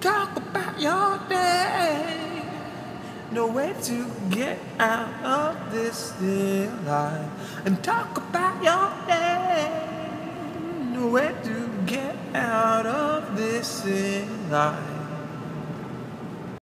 talk about your day. No way to get out of this dear life and talk about your day. No way to get out of this life.